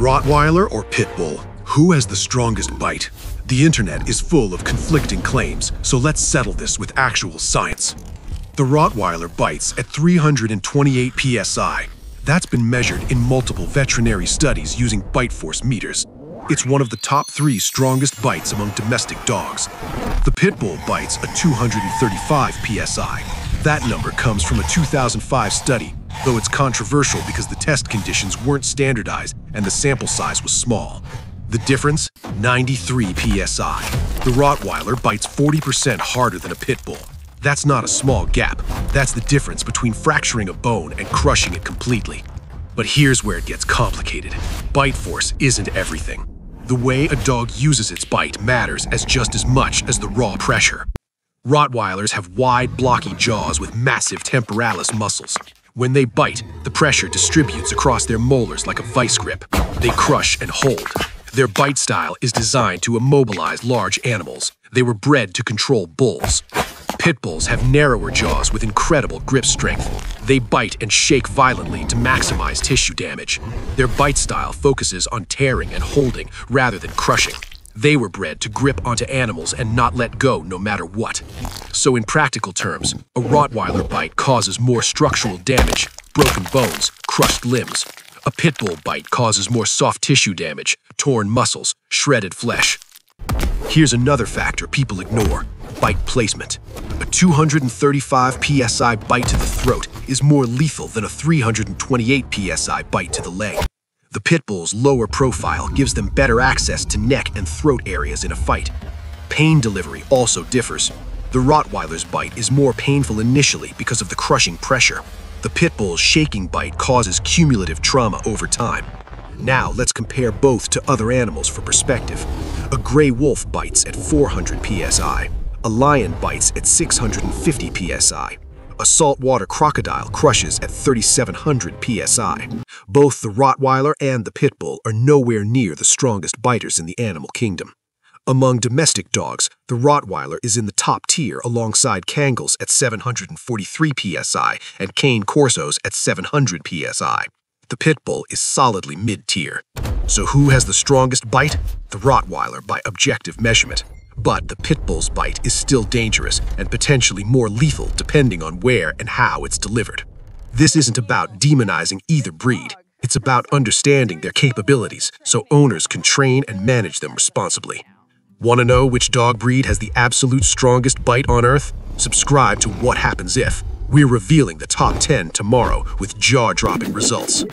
Rottweiler or Pitbull? Who has the strongest bite? The internet is full of conflicting claims, so let's settle this with actual science. The Rottweiler bites at 328 psi. That's been measured in multiple veterinary studies using bite force meters. It's one of the top three strongest bites among domestic dogs. The Pitbull bites at 235 psi. That number comes from a 2005 study, though it's controversial because the test conditions weren't standardized and the sample size was small. The difference? 93 psi. The Rottweiler bites 40% harder than a pit bull. That's not a small gap. That's the difference between fracturing a bone and crushing it completely. But here's where it gets complicated. Bite force isn't everything. The way a dog uses its bite matters as just as much as the raw pressure. Rottweilers have wide, blocky jaws with massive temporalis muscles. When they bite, the pressure distributes across their molars like a vice grip. They crush and hold. Their bite style is designed to immobilize large animals. They were bred to control bulls. Pit bulls have narrower jaws with incredible grip strength. They bite and shake violently to maximize tissue damage. Their bite style focuses on tearing and holding rather than crushing. They were bred to grip onto animals and not let go no matter what. So in practical terms, a Rottweiler bite causes more structural damage, broken bones, crushed limbs, a pit bull bite causes more soft tissue damage, torn muscles, shredded flesh. Here's another factor people ignore, bite placement. A 235 psi bite to the throat is more lethal than a 328 psi bite to the leg. The pit bull's lower profile gives them better access to neck and throat areas in a fight. Pain delivery also differs. The Rottweiler's bite is more painful initially because of the crushing pressure, the pit bull's shaking bite causes cumulative trauma over time. Now let's compare both to other animals for perspective. A gray wolf bites at 400 psi. A lion bites at 650 psi. A saltwater crocodile crushes at 3700 psi. Both the Rottweiler and the Pit Bull are nowhere near the strongest biters in the animal kingdom. Among domestic dogs, the Rottweiler is in the top tier alongside Kangals at 743 psi and Cane Corsos at 700 psi. The Pit Bull is solidly mid-tier. So who has the strongest bite? The Rottweiler by objective measurement. But the Pit Bull's bite is still dangerous and potentially more lethal depending on where and how it's delivered. This isn't about demonizing either breed. It's about understanding their capabilities so owners can train and manage them responsibly. Want to know which dog breed has the absolute strongest bite on Earth? Subscribe to What Happens If. We're revealing the top 10 tomorrow with jaw-dropping results.